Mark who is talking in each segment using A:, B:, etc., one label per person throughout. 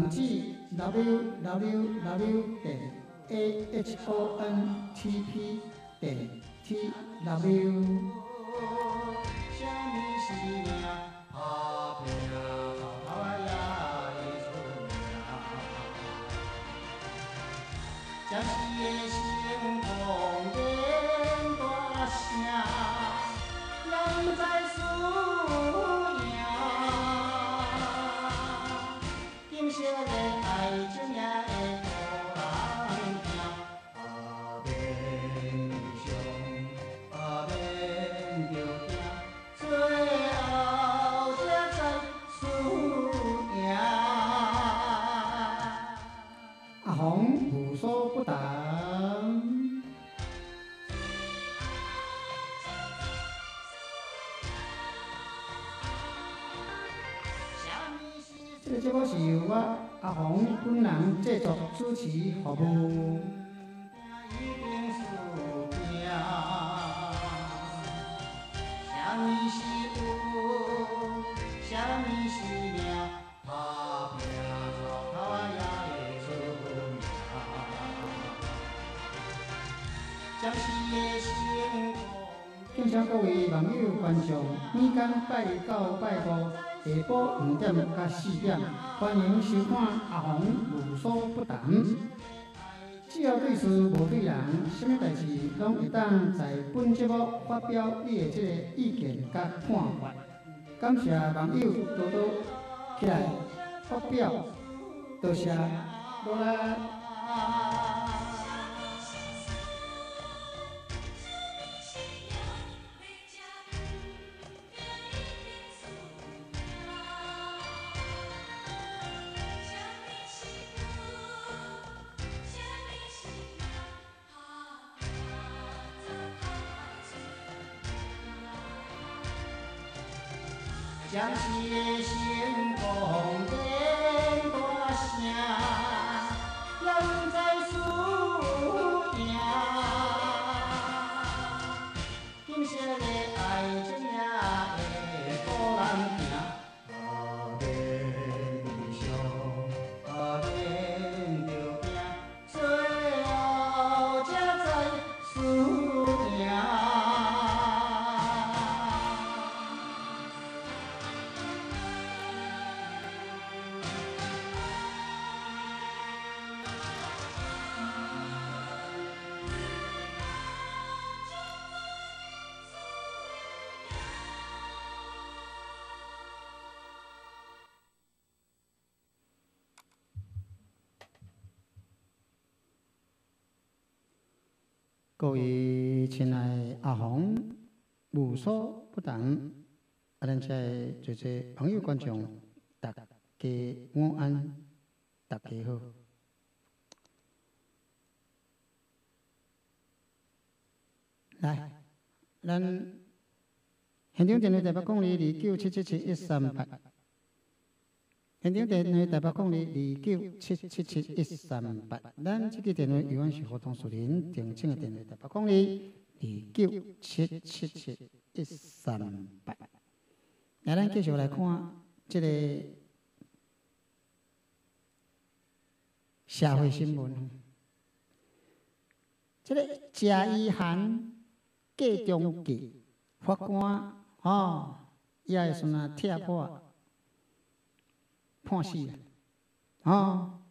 A: 友电台，网址 www 点 ahontp 点 tw。这个是由我阿红本人制作、主持、服务。敬请各位网友观众，每天拜到拜五下晡五点到四点，欢迎收看阿红无所不谈。只要对事无对人，什么代志拢会当在本节目发表你的这个意见甲看法。感谢网友多多起来发表，多谢罗拉。
B: 将士的成功言大
A: 各位亲爱阿红，无所不谈，啊，咱这做做朋友观众，大家午安，大家好。来，咱现场电话台北公里二九七七七一三八，现场电话台北公里二九七七七一三八，咱这个电话永远是互通属您定请的电话台北公里二九七七七一三八。来，咱继续来看这个社会新闻。这个贾一涵计中局法官哦，也会算啊踢破判死啊！哦，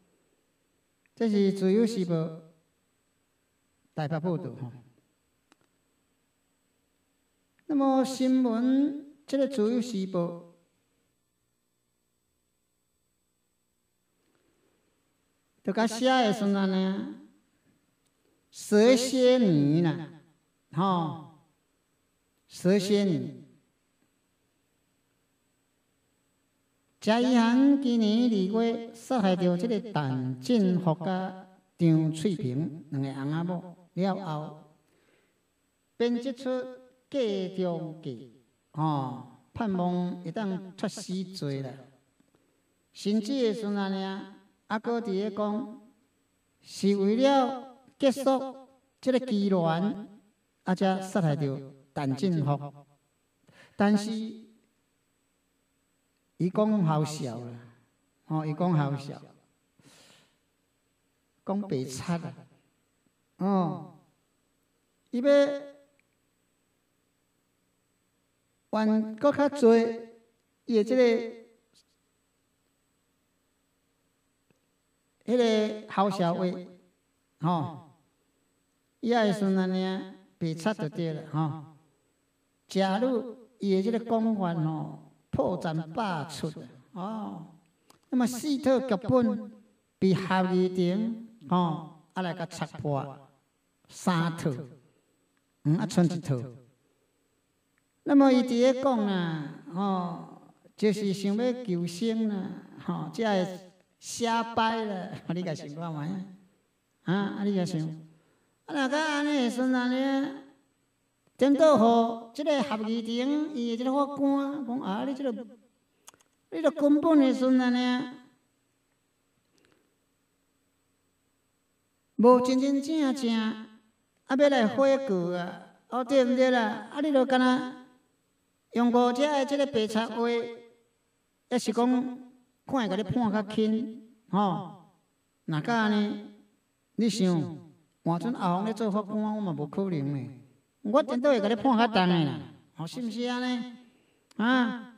A: 这是自由时报台北报道吼。那么新闻，这个自由时报就甲写的算安尼，蛇蝎女啦，吼、蛇蝎女。嘉义县今年二月杀害着即个陈振福甲张翠萍两个翁仔某了后，编辑出计中计，吼、盼望会当出死罪啦。甚至会算安尼啊，啊，搁伫咧讲，是为了结束即个羁恋，啊，才杀害着陈振福。但是伊讲好笑啦，吼，伊讲好笑，讲白贼啊，哦，伊要还搁较侪伊的即个。迄个好笑话，吼，伊也会算安尼啊，白贼就对了，吼。假如伊的即个讲法吼破绽百出，哦，那么四套剧本被合议庭哦啊来甲拆破三套，嗯啊剩一套。那么伊伫咧讲啊，哦，就是想要求生啦，吼，才会。写败了，你甲想看觅？啊，啊，你甲想？啊，若个安尼时阵安尼，颠倒互即个合议庭伊的即个法官讲啊，你即个，你著根本的时阵安尼，无真真正正啊要来悔过啊，哦对毋对啦？啊，你著敢若用五只的即个白贼话，抑是讲？看会甲你判较轻，吼，若敢安尼，你想换阵阿红咧做法官，我嘛无可能诶。我顶多会甲你判较重诶啦，吼，是毋是安尼？啊，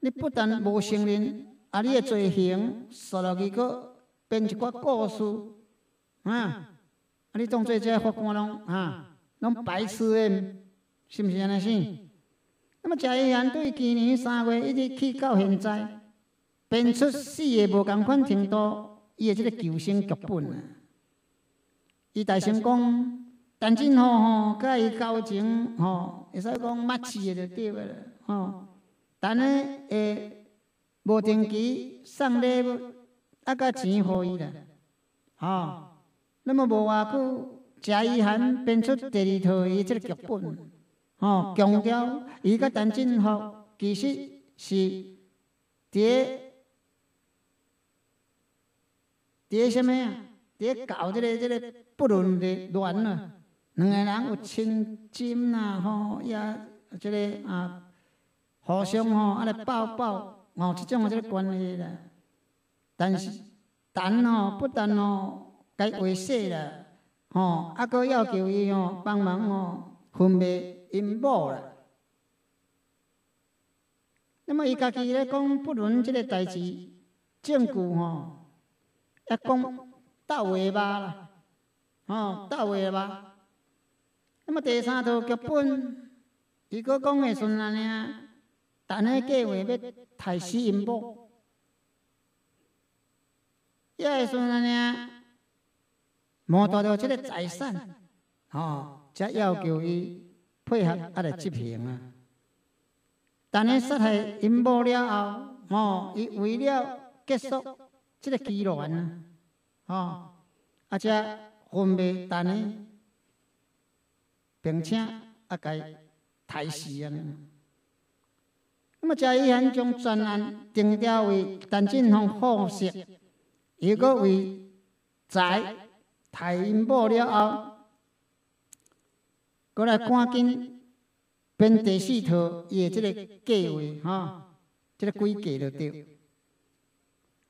A: 你不但无承认，啊，你诶罪行，说落去佫编一寡故事，啊，啊，你当做这法官拢啊，拢白痴诶，是毋是安尼先？那么贾一言对今年三月一直去到现在。编出四个无共款程度，伊诶即个求生剧本啊！伊大声讲，但真吼吼，甲伊交情吼，会使讲默契的就对个啦吼。但呢，会无定期送礼物，啊，甲钱互伊啦，吼。那么无偌久，贾一涵编出第二套伊即个剧本，吼，强调伊甲陈振福其实是伫。伫什物啊？伫搞即个即个不伦的恋啊，两个人有亲亲呐，吼，也即个啊，互相吼啊来抱抱，吼，即种即个关系啦。但是，但吼不但吼该话说啦，吼，啊，搁要求伊吼帮忙吼分别因某啦。那么伊家己咧讲不论即个代志，证据吼。一讲到尾巴啦，吼到尾巴。那么第三套剧本，伊搁讲的阵安尼啊，但个计划要杀死因某，也会阵安尼啊，摸到着即个财产，吼，才要求伊配合啊来执行啊。但个杀害因某了后，吼，伊为了结束。即个机乱啊，吼，啊，且分别等呢，并且啊，该杀死啊。那么贾一涵将专案定调为陈振峰获释，又搁为在太阴报了后，过来赶紧编第四套伊的即个计划，吼，即个规矩就对。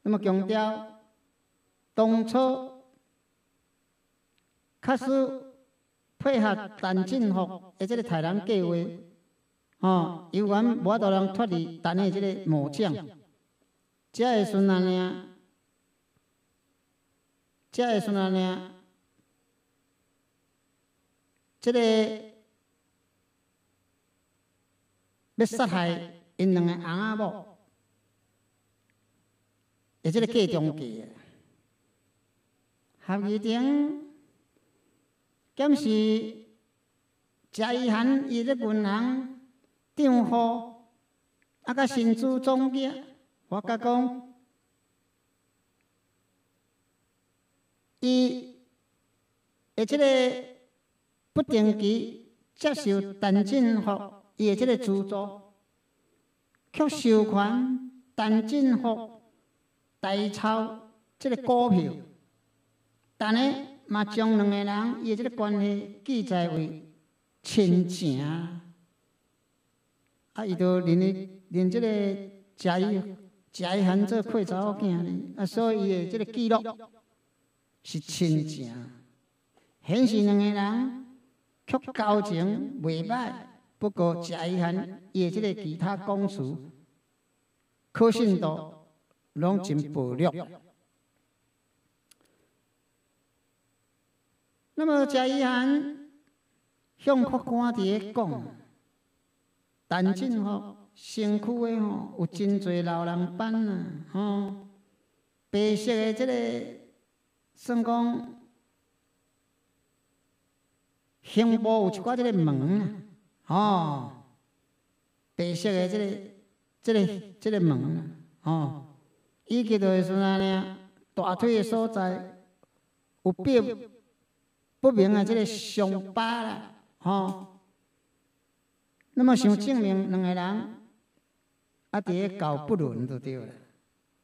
A: 那么强调，当初确实配合陈振福的这个杀人计划，吼，有缘无法度通脱离陈的这个魔掌，才会顺安尼，才会顺安尼，这个要杀害因两个翁仔某。也即个计中计，合议庭检视贾一涵伊咧银行账户，啊，甲薪资总额，我甲讲，伊诶即个不定期接受陈振福伊诶即个资助，却授权陈振福。代炒即个股票，但呢嘛将两个人伊即个关系记载为亲情，啊，伊就连连即个嘉义嘉义汉做配查某囝呢，啊，所以伊的即个记录是亲情，显示两个人却交情袂歹。不过嘉义汉伊的即个其他供词可信度拢真薄弱。那么嘉义汉向法官伫咧讲，但真吼。身躯的吼有真侪老人斑啊，吼白色的即个算讲胸部有一寡即个毛啊，吼白色的即个即个即个毛啊，吼以及就是说安尼大腿的所在有表不明的即个伤疤啦，吼。那么想证明两个人。啊，伫咧搞不伦就对了，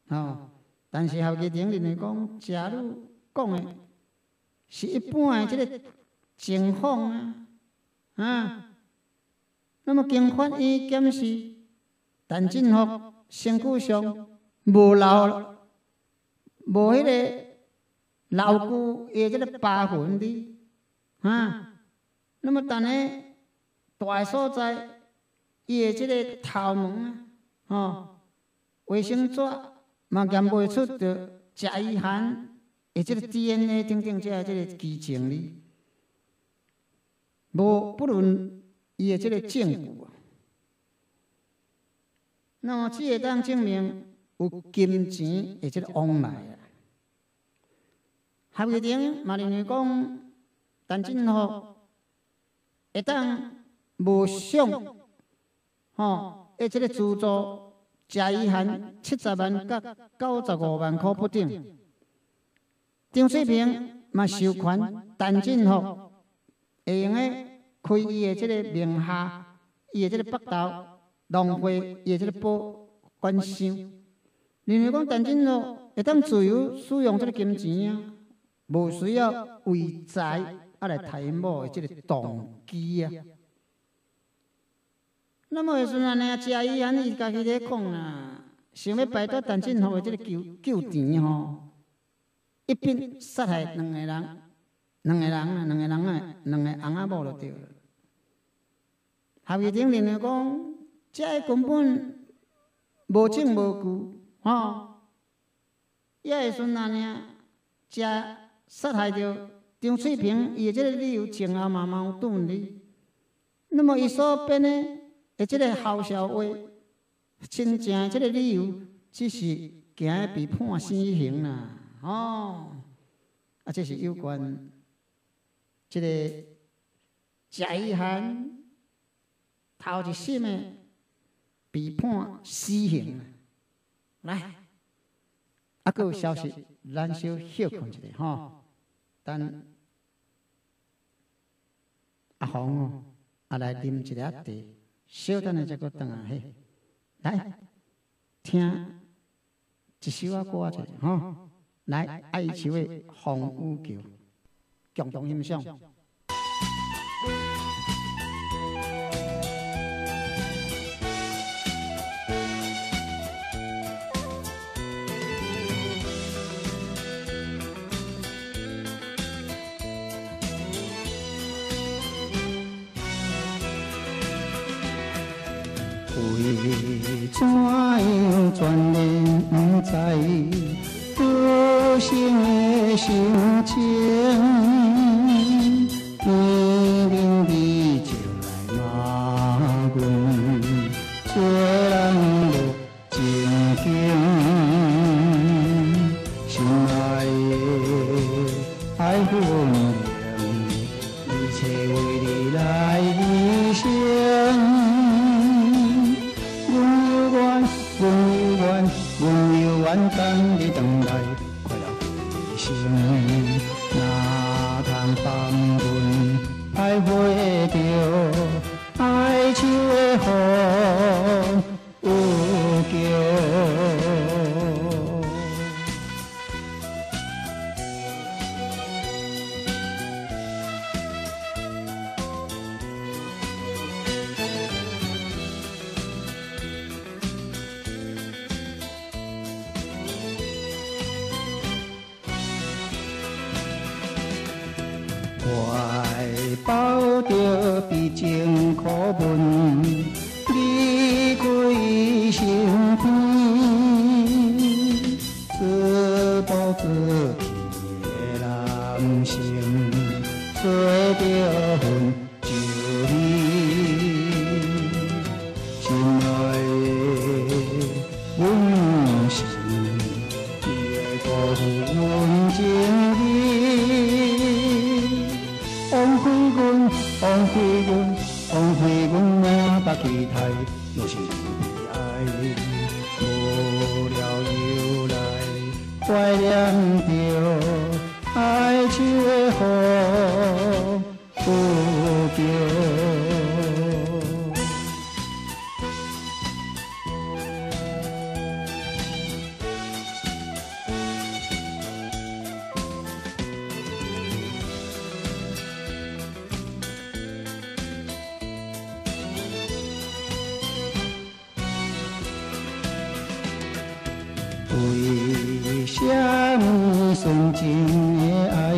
A: 吼。但是后期顶认为讲，假如讲的是一般的即个情况啊，啊，那么经法院检视，陈振福身躯上无留无迄个老旧的即个疤痕的，啊，那么但呢大所在伊的即个头毛啊。吼，卫生纸嘛验未出着食乙含，诶，即个 DNA 等等，即个即个基情哩，无不论伊诶即个证据啊，那么只会当证明有金钱诶即个往来啊。合约顶嘛认为讲，但今后会当无想，吼。诶，即个资助加一含七十万到九十五万块不等。张水平嘛收款，陈振福会用诶开伊诶即个名下，伊诶即个北道农会伊诶即个保管箱。认为讲陈振福会当自由使用即个金钱啊，无需要为财啊来提某诶即个动机啊。那么时阵安尼啊，嘉义安尼家己咧讲啊，想要摆脱陈振福的即个救救钱吼，一并杀害两个人，两个人啊，两个人啊，两个翁仔某就对了。合议庭认为讲，这根本无证无据，吼，也时阵安尼啊，加杀害着张翠萍，伊的即个理由前后嘛矛盾哩。那么伊所编的。诶，即个好笑话，真正即个理由，只是惊被判死刑啦，哦，啊，这是有关即个贾一涵头一审的被判死刑来，啊，个有消息，咱小休困一下吼，等阿红哦，啊来啉一下茶。小等下再个等下嘿，来听一首啊歌者吼，来爱唱的《红乌桥》，共同欣赏。怎样全然不知多生的心情？
B: 人生，你曾经也爱。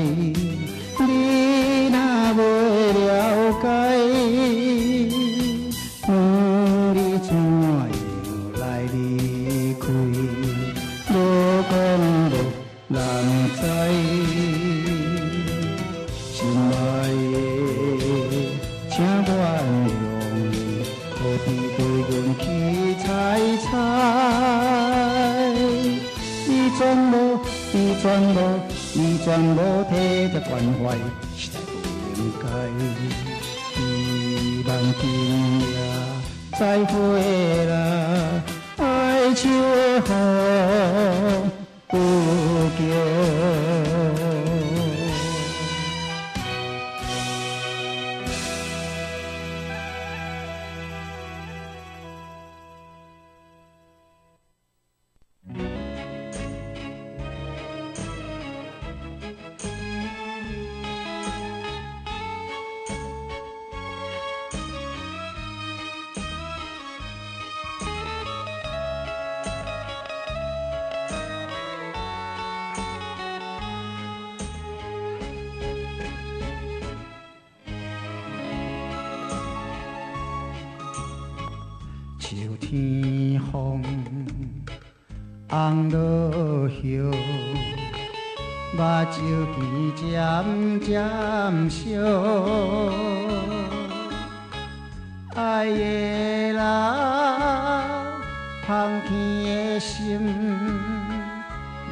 B: 芳天的心，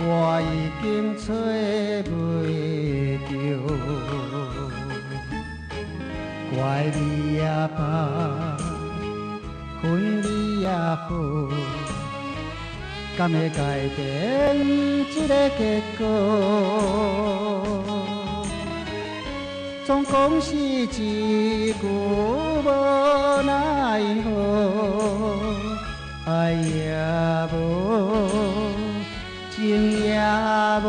B: 我已经找袂着。怪你也罢。分离也好，敢会改变这个结果？总讲是一句无奈何，也无，情也无，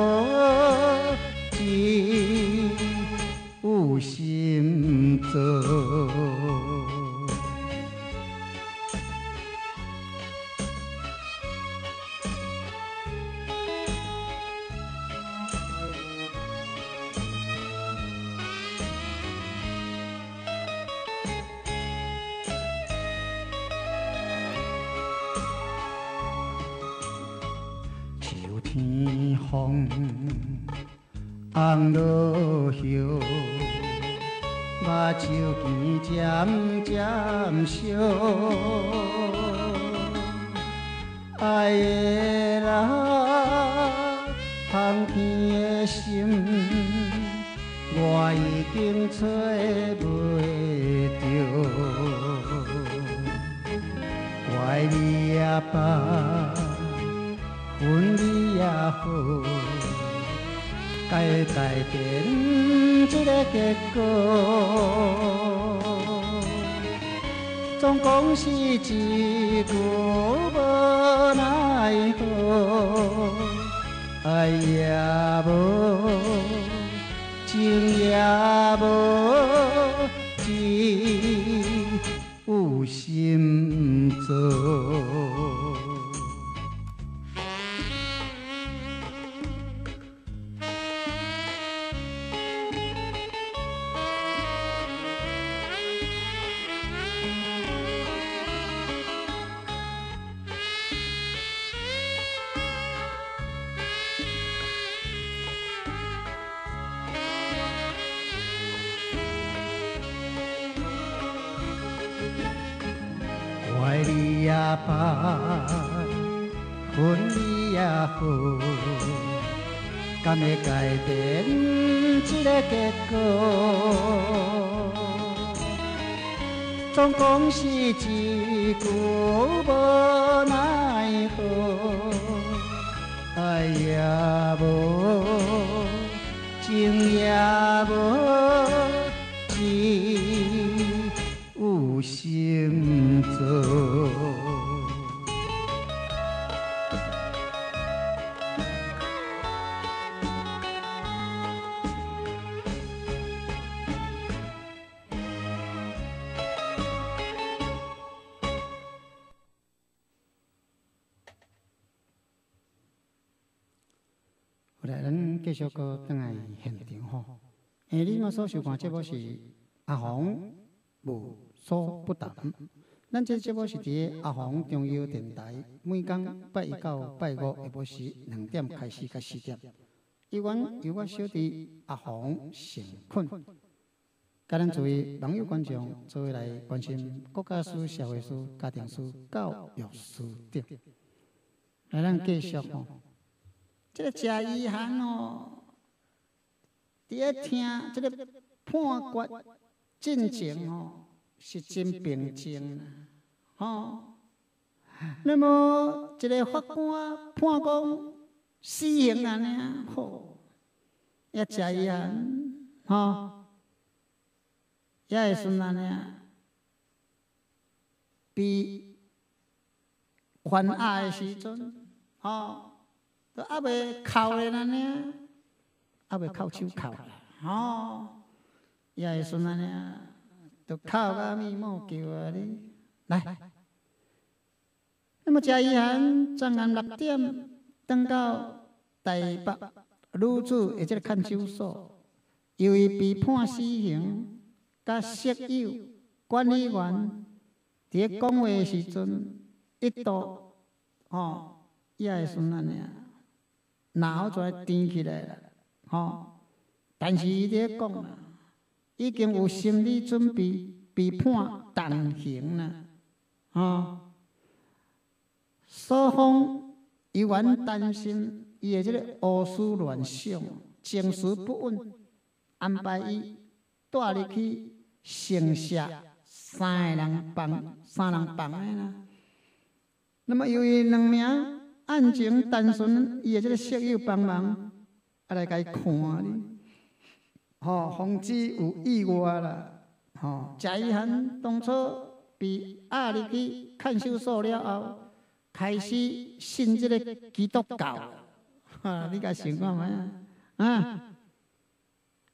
B: 真有心做。风，红落叶，目睭渐渐烧。爱的人，芳天的心，我已经找袂着。怪你也罢。分离改变这个结果。总讲是一句结果？总讲是一句无奈何，爱也无，情也无，只有心做。
A: 来咱继续搁转来现场吼。诶，你嘛所收看节目是阿红无所不谈。咱这节目是伫阿红中央电台，每工拜一到拜五下晡时两点开始到四点。伊阮由我小弟阿红成困，甲咱作为网友观众，作为来关心国家事、社会事、家庭事、教育事等。来，咱继续吼。这个真遗憾哦，伫咧听这个判决进程哦，是真平静啦，吼。那么一个法官判讲死刑安尼，吼，也真遗憾，吼，也会算安尼，比犯案的时阵，吼。都还袂哭咧安尼，还袂哭手哭啦，吼，也会算安尼，都哭到咪冒叫啊哩。来，那么嘉义涵昨暗六点登到台北女子的这个看守所，由于被判死刑，甲室友、管理员伫咧讲话的时阵，一度吼，也会算安尼。脑就甜起来了，吼！但是伊咧讲啦，已经有心理准备，被判重刑啦，吼！所方伊原担心伊的这个胡思乱想、情绪不稳，安排伊带入去城舍三个人房、三人房的啦。那么由于两名。案情单纯，伊的这个室友帮忙，啊来甲伊看哩，吼，防止有意外啦，吼。贾一涵当初被押入去看守所了后，开始信这个基督教，哈，你甲想看觅啊？啊，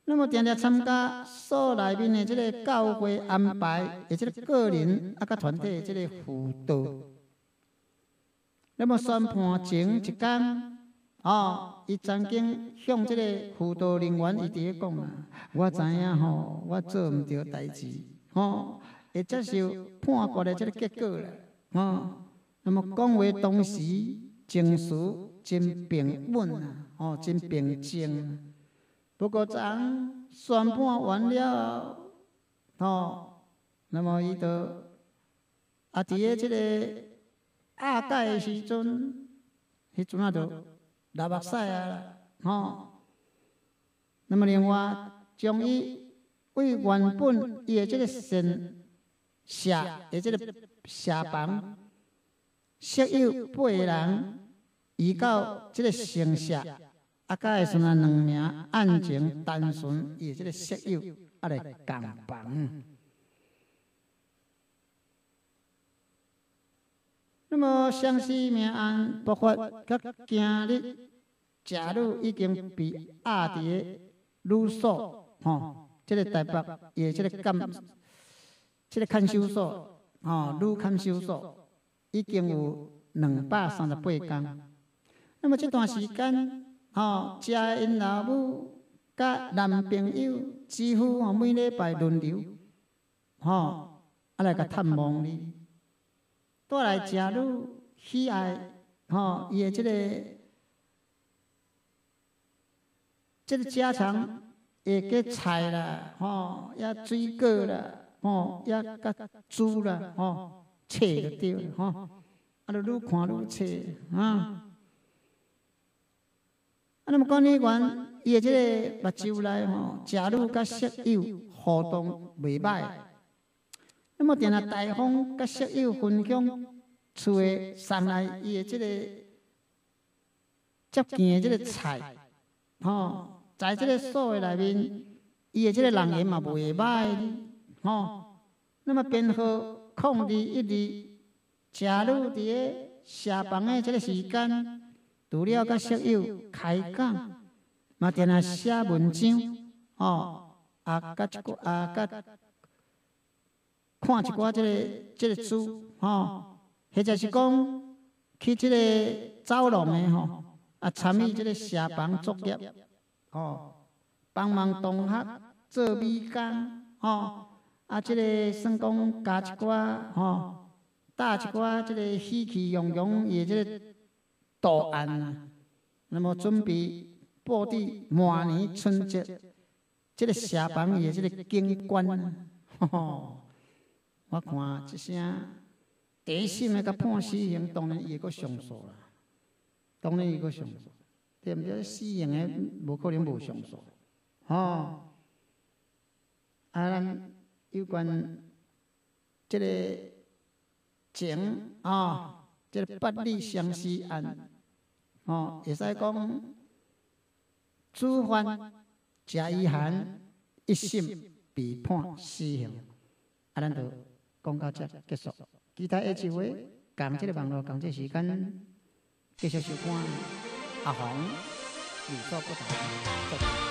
A: 那么定定参加所内面的这个教会安排，的这个个人啊，甲团体的这个辅导。那么宣判前一天，哦，伊曾经向这个辅导人员伊伫咧讲啊，我知影吼，我做毋着代志，吼，会接受判决的这个结果啦，吼。那么讲话当时情绪真平稳啊，哦，真平静。不过昨宣判完了，哦，那么伊就啊伫咧这个。压解的时阵，迄阵啊就流目屎啊，吼。那么另外，将伊为原本伊的这个神舍的这个舍房，设有八个人移到这个城舍，啊，甲的算啊两名案情单纯，伊的这个舍友啊来共房。那么，相思命案爆发，甲今日假如已经被压伫女所，吼，即个台北也即个监，即个看守所，吼，女看守所已经有两百三十八天。那么这段时间，吼，家因老母甲男朋友几乎吼每礼拜轮流，吼，啊来甲探望你。带来真女喜爱，吼，伊的即个，即个家常也个菜啦，吼，也水果啦，吼，也甲猪啦，吼，册就对了吼，啊，就愈看愈册啊。啊，那么管理员伊的即个目睭内吼，食愈甲室友互动袂歹。那么定下大方甲室友分享厝诶送来伊的即个接近的即个菜，吼，在即个所诶内面，伊的即个人缘嘛袂歹，吼。那么编号控制一二，假如伫个下班的即个时间，除了甲室友开讲，嘛定下写文章，吼，啊，甲一个啊，甲看一寡即个即个书，吼，或者是讲去即个走廊的吼，啊，参与即个下班作业，吼，帮忙同学做美工，吼。啊，即个算讲加一寡吼，搭一寡即个喜气洋洋的即个图案啊，那么准备布置明年春节即个下班的即个景观吼，我看一声第一心的甲判死刑，当然伊会阁上诉啦，当然伊阁上诉，对毋对？死刑的无可能无上诉，吼，啊咱。有关这个情啊，这个八里相思案，哦，会使讲主犯贾一涵一审被判死刑，啊，咱就讲到这结束。其他一次会讲这个网络讲这时间，继续收看阿红有所不同，拜拜。